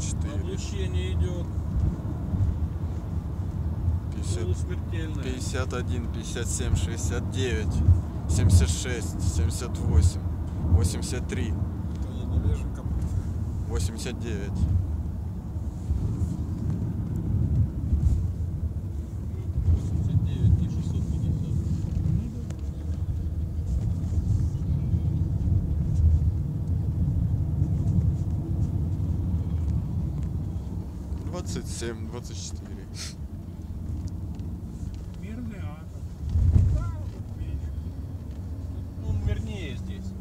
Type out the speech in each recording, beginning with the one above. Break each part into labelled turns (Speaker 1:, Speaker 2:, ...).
Speaker 1: 64,
Speaker 2: Облучение идет.
Speaker 1: 50,
Speaker 2: Полусмертельное.
Speaker 1: 51, 57, 69, 76, 78, 83,
Speaker 3: Ненавижу кап-
Speaker 1: 89.
Speaker 4: 27, 24.
Speaker 2: Мирная. Он мирнее здесь.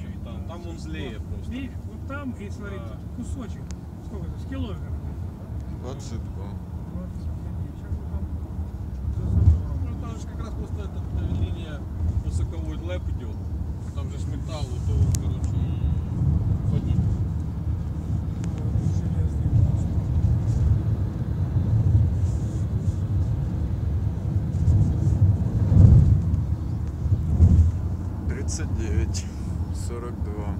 Speaker 2: Чем там. Там он злее вот, просто.
Speaker 4: Видишь, вот там, и смотри,
Speaker 2: да.
Speaker 4: тут кусочек. Сколько это? С километра. 22.
Speaker 2: Ну, там же как раз просто эта линия высоковой лэп идет. Там же металл, то, короче,
Speaker 1: 42.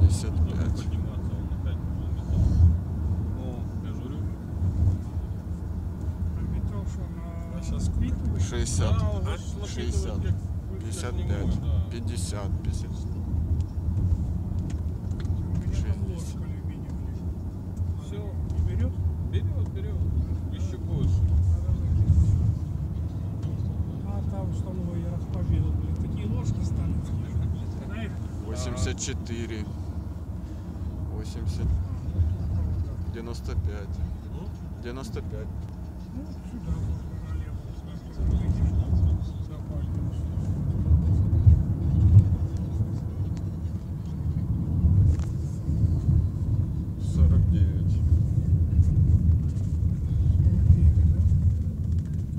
Speaker 1: Пятьдесят пять. Шестьдесят. Шестьдесят.
Speaker 4: Пятьдесят пять. Пятьдесят. Пятьдесят.
Speaker 1: 84. 80. 95. 95.
Speaker 4: Ну, сюда можно налево. С той стороны выйдешь, запаливаешь.
Speaker 3: 49.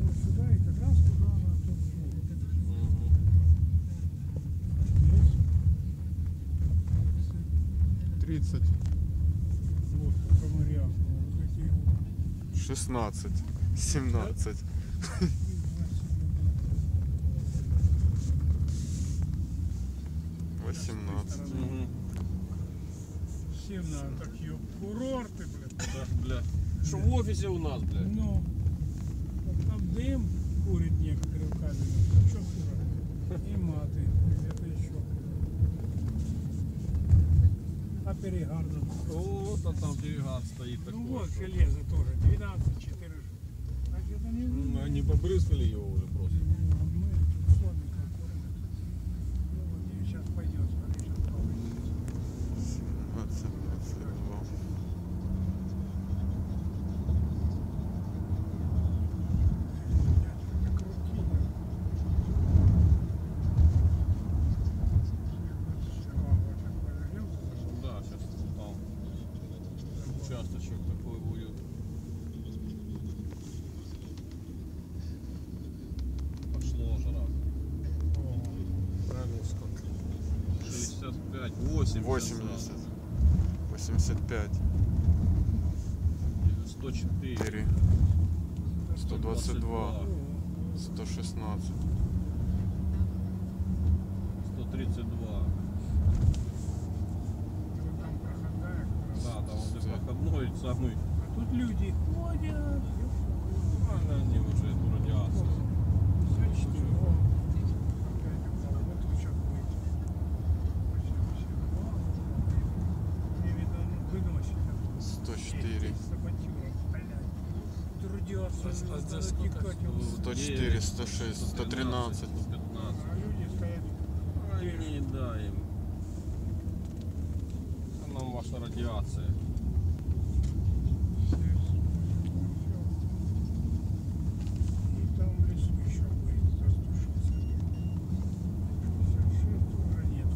Speaker 4: Вот сюда и как раз туда на тот Здесь.
Speaker 3: 30.
Speaker 4: Вот, комаря. Вот эти вот.
Speaker 1: 16. 17.
Speaker 4: С
Speaker 1: 18.
Speaker 4: той стороны.
Speaker 2: Мгм.
Speaker 4: Всем надо такие курорты, блин.
Speaker 2: Да, бля. Что в офисе у нас, бля?
Speaker 4: Ну, вот там дым курит некоторые в камере. Что курят? И маты, где-то еще. А перегарда.
Speaker 2: Вот, а там перегар стоит такой.
Speaker 4: Ну вот, железо тоже, 12, 4. Значит, они...
Speaker 2: Ну, Они побрызгали его уже просто.
Speaker 4: Ну, мы тут сонненько курим. Ну, вот и сейчас пойдет, смотри, сейчас повысится.
Speaker 1: 17, 22.
Speaker 4: Дядька, как руки. Вчера вот такой железо.
Speaker 2: Да, сейчас там участочек такой будет. Пошло жара.
Speaker 3: Правильно сколько?
Speaker 2: 65, 80.
Speaker 1: 80. 85.
Speaker 2: 104.
Speaker 1: 4. 122. 116.
Speaker 2: 132.
Speaker 4: Вот там проходная как раз.
Speaker 2: Да, там вот и проходной самый.
Speaker 4: А тут люди ходят.
Speaker 2: А, они уже эту радиацию.
Speaker 4: 54. О, опять упал. Вот тут сейчас будет. Вообще, вообще. О, Мне видно, он выносит.
Speaker 1: 104.
Speaker 4: Саботюра, блядь. Тут радиация,
Speaker 3: А
Speaker 4: надо
Speaker 3: здесь сколько?
Speaker 4: текать.
Speaker 1: 104, 106, 113.
Speaker 2: 115.
Speaker 4: А люди стоят.
Speaker 2: Они, да, им. А нам ваша радиация.
Speaker 4: И там в лесу еще будет за 160. 66 уже нет.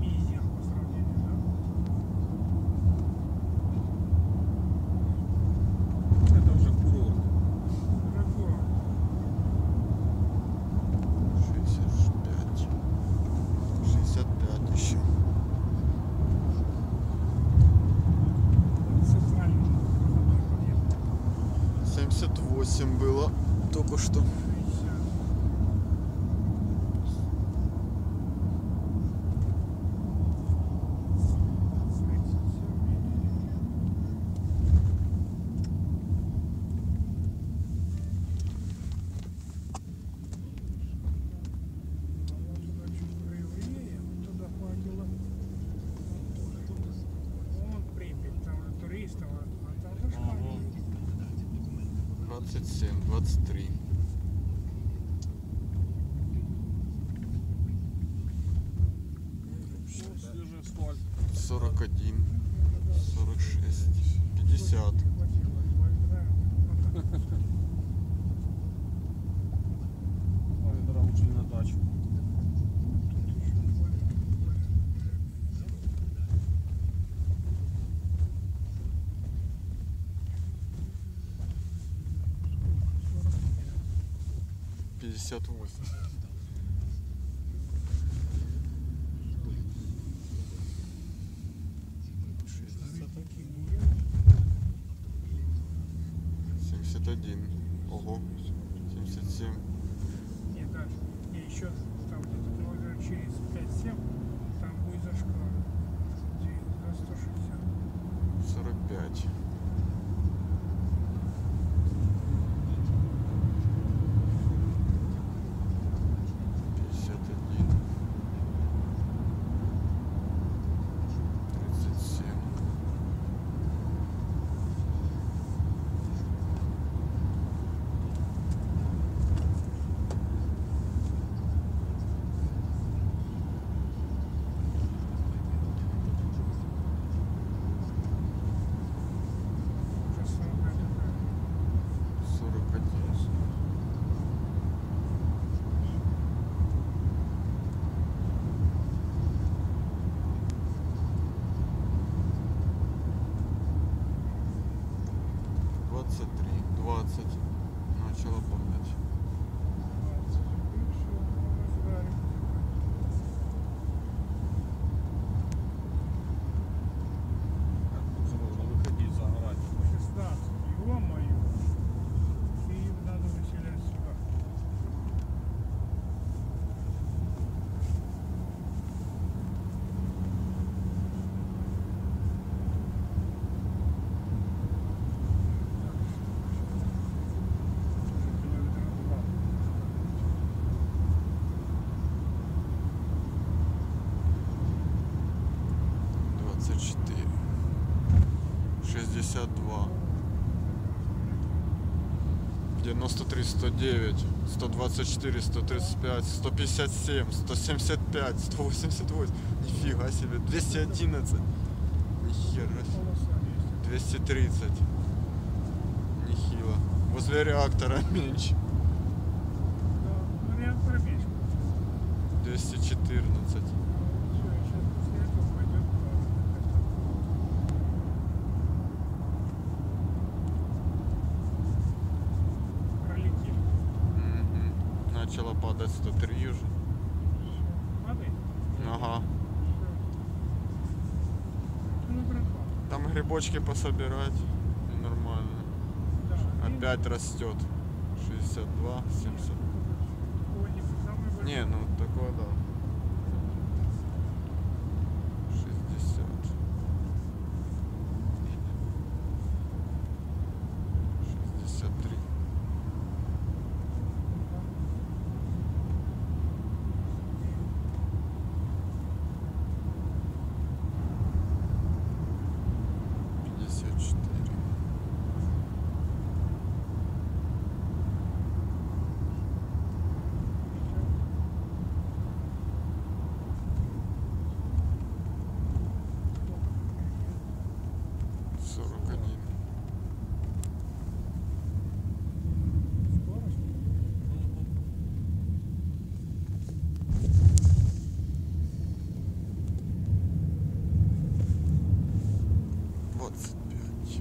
Speaker 4: Мизер по сравнению, да?
Speaker 2: Это уже курорт.
Speaker 4: Дорогой.
Speaker 1: 65. 65. 28 было только что.
Speaker 4: 60. Туда хватило. Вон Припять, там же туристов, а там же
Speaker 2: Ага.
Speaker 4: шпаги.
Speaker 1: 27, 23.
Speaker 2: Свежий асфальт.
Speaker 1: 41, 46, 50.
Speaker 4: Хватило, благодарю.
Speaker 2: Ой, лучше не на дачу.
Speaker 4: Тут еще более, более. Сколько? 45.
Speaker 1: 58.
Speaker 4: Такие нет.
Speaker 1: 71. Ого. 77.
Speaker 4: Нет, дальше. Не, еще там где-то километров через 5-7 там будет зашквар. За 160.
Speaker 1: 45. 152. 93, 109, 124, 135, 157, 175, 188. Нифига себе. 211. Нихера. 230. Нехило. Возле реактора меньше. 214.
Speaker 4: Ну,
Speaker 1: Мгм. Начало падать 103 уже.
Speaker 4: Падает.
Speaker 1: Ага.
Speaker 4: Ну.
Speaker 1: Там грибочки пособирать. Нормально. Опять растет. 62, 70.
Speaker 4: такого не самый большой.
Speaker 1: Не, ну такое да. 60. 63. Пятьдесят четыре. Сорок один.
Speaker 4: Скорость.
Speaker 1: Двадцать пять.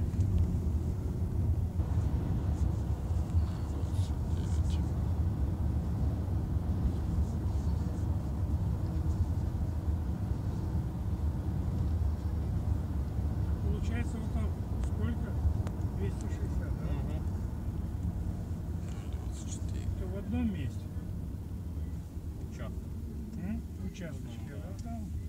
Speaker 1: Двадцать девять.
Speaker 4: Получается вот там сколько? 260, да?
Speaker 2: Угу.
Speaker 4: это в одном месте.
Speaker 2: Участок.
Speaker 4: М? Участочки,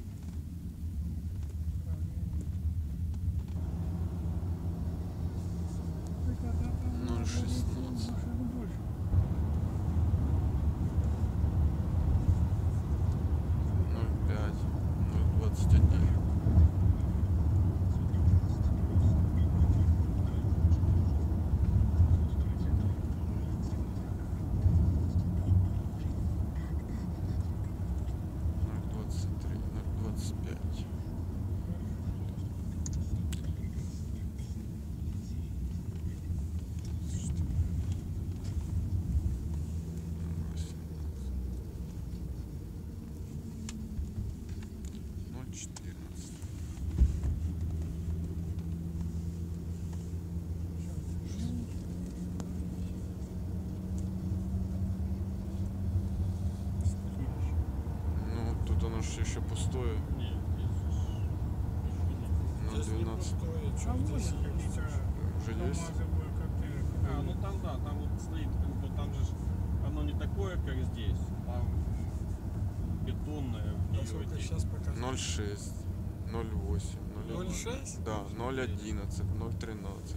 Speaker 1: Же еще пустое.
Speaker 2: Нет, здесь
Speaker 3: Здесь не
Speaker 1: 12.
Speaker 3: пустое,
Speaker 4: А
Speaker 3: что здесь
Speaker 4: какие-то
Speaker 3: есть?
Speaker 1: Уже есть?
Speaker 4: КамАЗовые коктейли.
Speaker 2: А, ну там да, там вот стоит, как бы там же оно не такое, как здесь. Там бетонное.
Speaker 3: А сколько сейчас показывает?
Speaker 1: 0,6, 0,8, 0,1.
Speaker 3: 0,6?
Speaker 1: Да, 0,11, 0,13.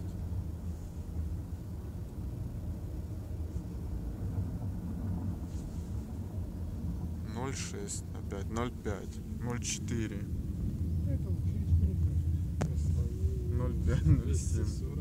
Speaker 1: 0,6 опять, 0,5, 0,4. 0,5,
Speaker 3: 0,7.